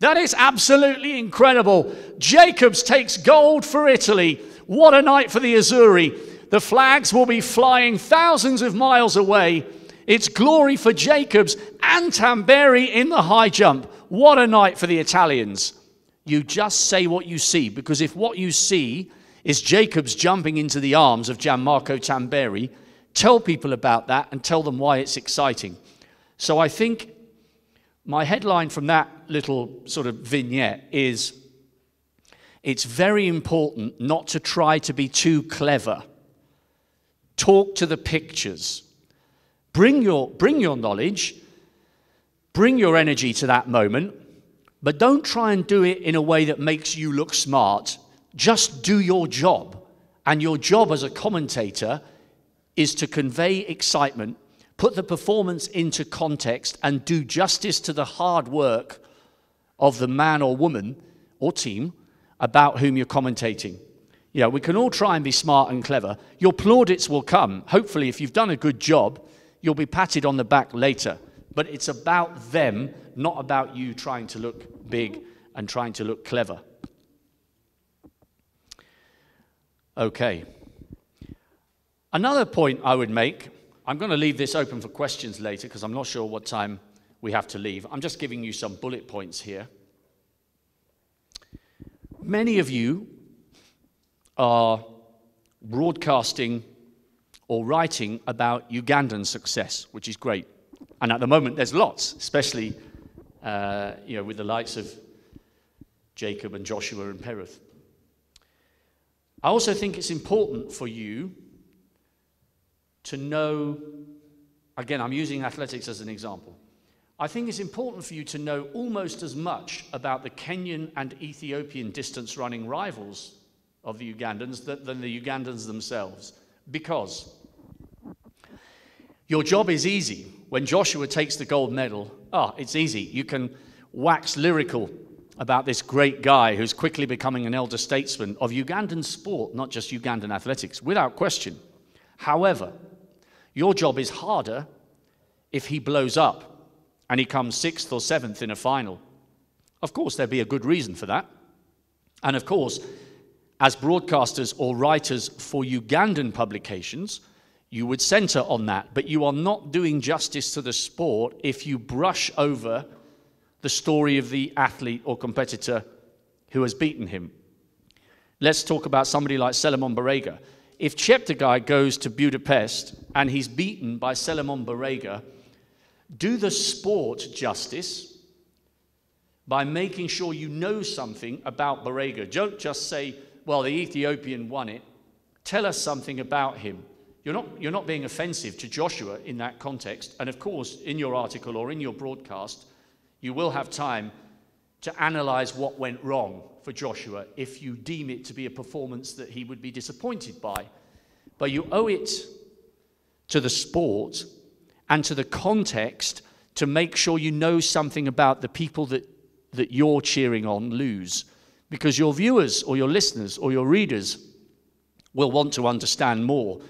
That is absolutely incredible. Jacobs takes gold for Italy. What a night for the Azzurri. The flags will be flying thousands of miles away. It's glory for Jacobs and Tamberi in the high jump. What a night for the Italians. You just say what you see, because if what you see is Jacobs jumping into the arms of Gianmarco Tamberi, tell people about that and tell them why it's exciting. So I think my headline from that little sort of vignette is it's very important not to try to be too clever. Talk to the pictures. Bring your, bring your knowledge, bring your energy to that moment, but don't try and do it in a way that makes you look smart. Just do your job. And your job as a commentator is to convey excitement, put the performance into context, and do justice to the hard work of the man or woman or team about whom you're commentating. Yeah, we can all try and be smart and clever. Your plaudits will come. Hopefully, if you've done a good job, you'll be patted on the back later. But it's about them, not about you trying to look big and trying to look clever. Okay. Another point I would make, I'm going to leave this open for questions later because I'm not sure what time we have to leave. I'm just giving you some bullet points here. Many of you are broadcasting or writing about Ugandan success, which is great. And at the moment, there's lots, especially uh, you know, with the likes of Jacob and Joshua and Peruth. I also think it's important for you to know, again, I'm using athletics as an example. I think it's important for you to know almost as much about the Kenyan and Ethiopian distance running rivals of the Ugandans than the Ugandans themselves. Because your job is easy. When Joshua takes the gold medal, ah, oh, it's easy. You can wax lyrical about this great guy who's quickly becoming an elder statesman of Ugandan sport, not just Ugandan athletics, without question. However, your job is harder if he blows up and he comes sixth or seventh in a final. Of course, there'd be a good reason for that. And of course, as broadcasters or writers for Ugandan publications, you would center on that. But you are not doing justice to the sport if you brush over the story of the athlete or competitor who has beaten him. Let's talk about somebody like Selemon Barega if Cheptegei goes to Budapest and he's beaten by Selemon Barega, do the sport justice by making sure you know something about Barega. Don't just say, well, the Ethiopian won it. Tell us something about him. You're not, you're not being offensive to Joshua in that context. And of course, in your article or in your broadcast, you will have time to analyze what went wrong for Joshua if you deem it to be a performance that he would be disappointed by. But you owe it to the sport and to the context to make sure you know something about the people that, that you're cheering on lose. Because your viewers or your listeners or your readers will want to understand more